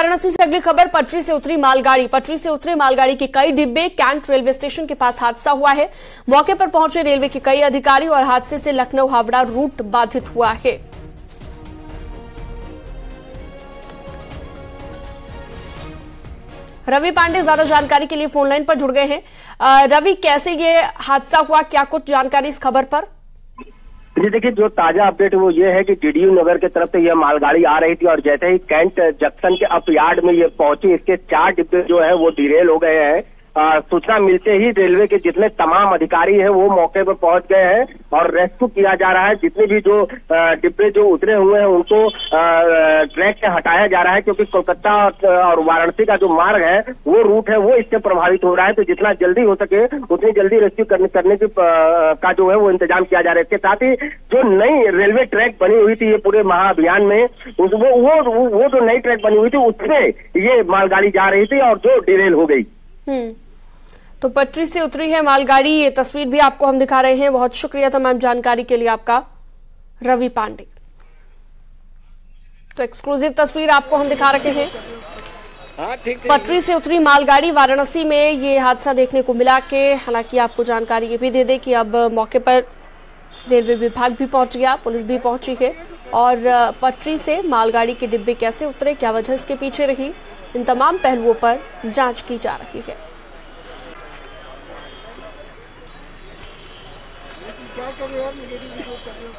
वाराणसी से अगली खबर, पटरी से उतरी मालगाड़ी। पटरी से उतरी मालगाड़ी के कई डिब्बे कैंट रेलवे स्टेशन के पास हादसा हुआ है। मौके पर पहुँचे रेलवे के कई अधिकारी और हादसे से लखनऊ हावड़ा रूट बाधित हुआ है। रवि पांडे, ज़्यादा जानकारी के लिए फ़ोन लाइन पर जुड़ गए हैं। रवि, कैसे ये हादसा हुआ? क्या कुछ जानकारी इस खबर पर? जी, देखिए, जो ताज़ा अपडेट वो ये है कि डीडीयू नगर की तरफ़ से यह मालगाड़ी आ रही थी और जैसे ही कैंट जंक्शन के अप यार्ड में ये पहुँची, इसके चार डिब्बे जो है वो डिरेल हो गए हैं। सूचना मिलते ही रेलवे के जितने तमाम अधिकारी हैं, वो मौके पर पहुँच गए हैं और रेस्क्यू किया जा रहा है। जितने भी जो डिब्बे जो उतरे हुए हैं, उनको ट्रैक से हटाया जा रहा है क्योंकि कोलकाता और वाराणसी का जो मार्ग है, वो रूट है, वो इससे प्रभावित हो रहा है। तो जितना जल्दी हो सके, उतनी जल्दी रेस्क्यू करने करने की का जो है, वो इंतज़ाम किया जा रहा है। इसके साथ ही जो नई रेलवे ट्रैक बनी हुई थी, ये पूरे महाअभियान में, उस वो वो जो नई ट्रैक बनी हुई थी, उसमें ये मालगाड़ी जा रही थी और जो डिरेल हो गई। तो पटरी से उतरी है मालगाड़ी ये तस्वीर भी आपको हम दिखा रहे हैं। बहुत शुक्रिया तमाम जानकारी के लिए आपका रवि पांडे। तो एक्सक्लूसिव तस्वीर आपको हम दिखा रहे हैं। हाँ पटरी से उतरी मालगाड़ी वाराणसी में ये हादसा देखने को मिला के हालाँकि आपको जानकारी ये भी दे दे कि अब मौके पर रेलवे विभाग भी पहुँच गया पुलिस भी पहुँची है। और पटरी से मालगाड़ी के डिब्बे कैसे उतरे क्या वजह इसके पीछे रही? इन तमाम पहलुओं पर जाँच की जा रही है। क्या कर रहे हो आप? निगेटिव रिपोर्ट कर रहे हो?